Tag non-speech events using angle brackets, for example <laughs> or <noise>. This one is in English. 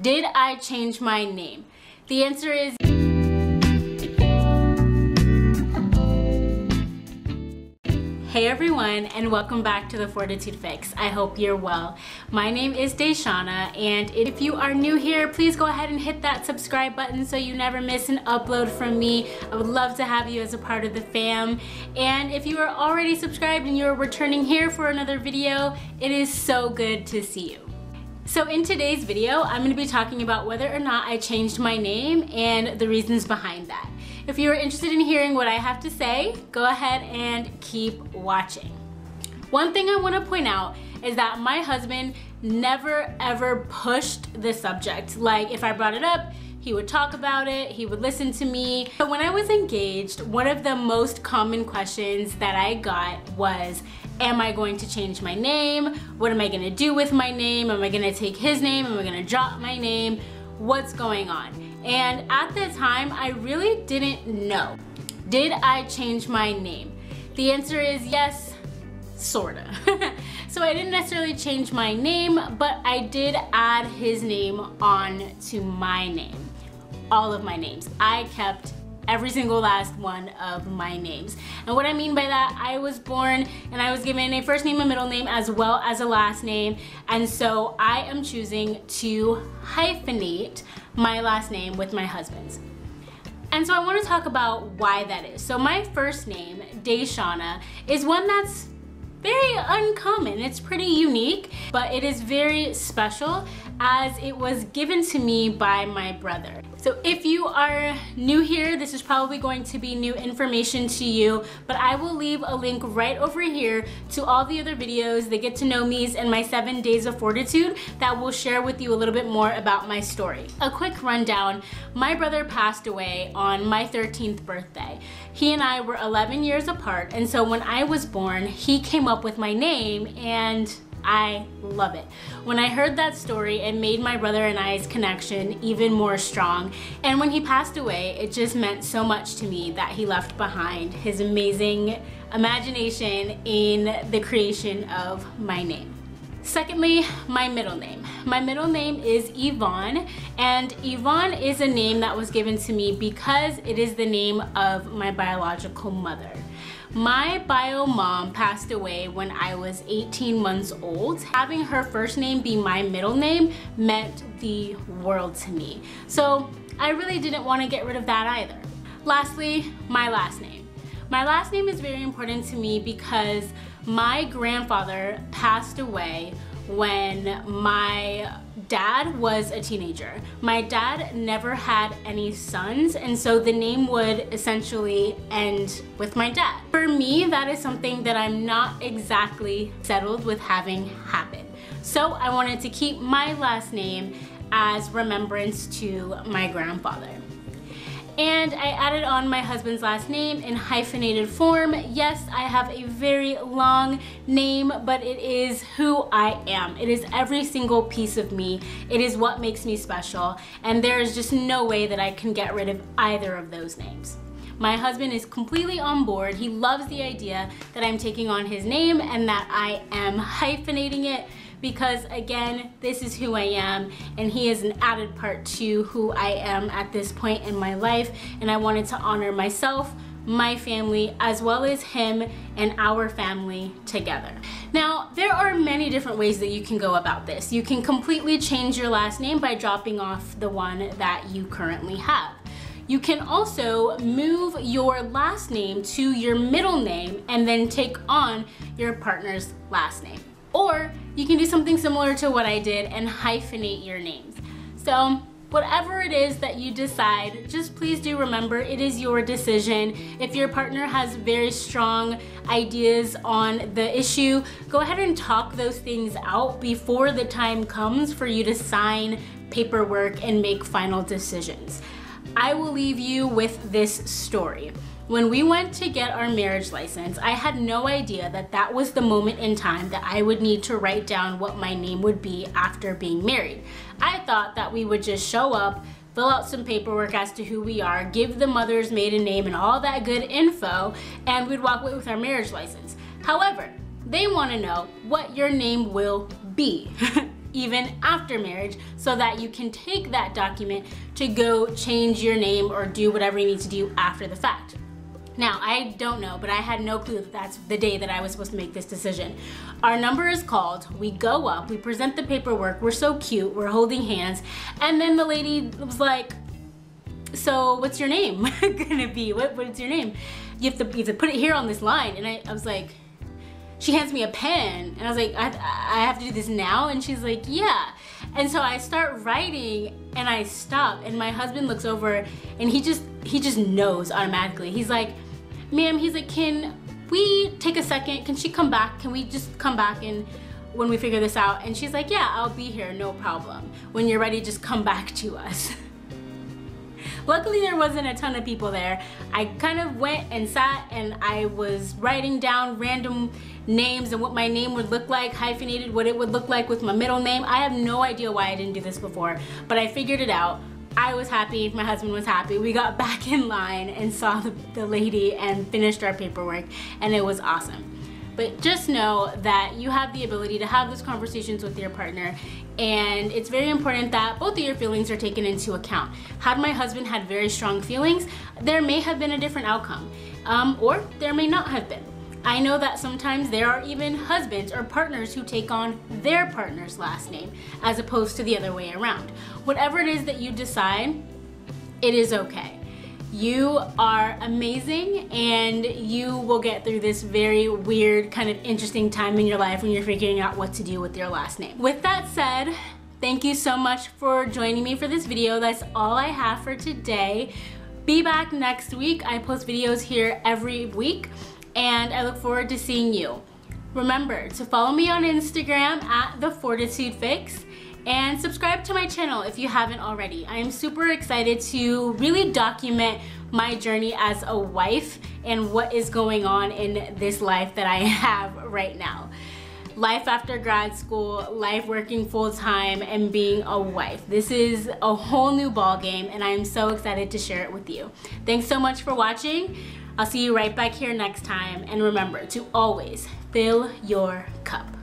Did I change my name? The answer is Hey everyone and welcome back to the Fortitude Fix. I hope you're well. My name is Deshana and if you are new here, please go ahead and hit that subscribe button so you never miss an upload from me. I would love to have you as a part of the fam. And if you are already subscribed and you're returning here for another video, it is so good to see you. So in today's video, I'm gonna be talking about whether or not I changed my name and the reasons behind that. If you are interested in hearing what I have to say, go ahead and keep watching. One thing I wanna point out is that my husband never ever pushed the subject. Like if I brought it up, he would talk about it, he would listen to me. But when I was engaged, one of the most common questions that I got was, am I going to change my name? What am I gonna do with my name? Am I gonna take his name? Am I gonna drop my name? What's going on? And at the time, I really didn't know. Did I change my name? The answer is yes, sorta. <laughs> so I didn't necessarily change my name, but I did add his name on to my name. All of my names. I kept every single last one of my names. And what I mean by that, I was born and I was given a first name and middle name as well as a last name. And so I am choosing to hyphenate my last name with my husband's. And so I want to talk about why that is. So my first name, Deshana, is one that's very uncommon. It's pretty unique, but it is very special as it was given to me by my brother. So if you are new here, this is probably going to be new information to you, but I will leave a link right over here to all the other videos, the Get to Know Me's and my seven days of fortitude that will share with you a little bit more about my story. A quick rundown, my brother passed away on my 13th birthday. He and I were 11 years apart, and so when I was born, he came up with my name and I love it. When I heard that story, it made my brother and I's connection even more strong. And when he passed away, it just meant so much to me that he left behind his amazing imagination in the creation of my name. Secondly, my middle name. My middle name is Yvonne, and Yvonne is a name that was given to me because it is the name of my biological mother. My bio mom passed away when I was 18 months old. Having her first name be my middle name meant the world to me. So I really didn't want to get rid of that either. Lastly, my last name. My last name is very important to me because my grandfather passed away when my dad was a teenager. My dad never had any sons and so the name would essentially end with my dad. For me, that is something that I'm not exactly settled with having happen. So I wanted to keep my last name as remembrance to my grandfather. And I added on my husband's last name in hyphenated form. Yes, I have a very long name, but it is who I am. It is every single piece of me. It is what makes me special. And there is just no way that I can get rid of either of those names. My husband is completely on board. He loves the idea that I'm taking on his name and that I am hyphenating it because again, this is who I am and he is an added part to who I am at this point in my life and I wanted to honor myself, my family, as well as him and our family together. Now, there are many different ways that you can go about this. You can completely change your last name by dropping off the one that you currently have. You can also move your last name to your middle name and then take on your partner's last name. Or you can do something similar to what I did and hyphenate your names. So whatever it is that you decide, just please do remember it is your decision. If your partner has very strong ideas on the issue, go ahead and talk those things out before the time comes for you to sign paperwork and make final decisions. I will leave you with this story. When we went to get our marriage license, I had no idea that that was the moment in time that I would need to write down what my name would be after being married. I thought that we would just show up, fill out some paperwork as to who we are, give the mother's maiden name and all that good info, and we'd walk away with our marriage license. However, they want to know what your name will be. <laughs> even after marriage so that you can take that document to go change your name or do whatever you need to do after the fact. Now, I don't know, but I had no clue that that's the day that I was supposed to make this decision. Our number is called, we go up, we present the paperwork, we're so cute, we're holding hands, and then the lady was like, so what's your name <laughs> gonna be? What, what's your name? You have, to, you have to put it here on this line. And I, I was like, she hands me a pen and I was like, I, I have to do this now? And she's like, yeah. And so I start writing and I stop and my husband looks over and he just, he just knows automatically. He's like, ma'am, he's like, can we take a second? Can she come back? Can we just come back and when we figure this out? And she's like, yeah, I'll be here, no problem. When you're ready, just come back to us. <laughs> Luckily there wasn't a ton of people there. I kind of went and sat and I was writing down random names and what my name would look like, hyphenated, what it would look like with my middle name. I have no idea why I didn't do this before, but I figured it out. I was happy, my husband was happy. We got back in line and saw the, the lady and finished our paperwork and it was awesome. But just know that you have the ability to have those conversations with your partner and it's very important that both of your feelings are taken into account. Had my husband had very strong feelings, there may have been a different outcome, um, or there may not have been. I know that sometimes there are even husbands or partners who take on their partner's last name as opposed to the other way around. Whatever it is that you decide, it is okay. You are amazing and you will get through this very weird, kind of interesting time in your life when you're figuring out what to do with your last name. With that said, thank you so much for joining me for this video. That's all I have for today. Be back next week. I post videos here every week and I look forward to seeing you. Remember to follow me on Instagram at The Fortitude Fix and subscribe to my channel if you haven't already. I am super excited to really document my journey as a wife and what is going on in this life that I <laughs> have right now. Life after grad school, life working full time, and being a wife. This is a whole new ball game, and I am so excited to share it with you. Thanks so much for watching. I'll see you right back here next time, and remember to always fill your cup.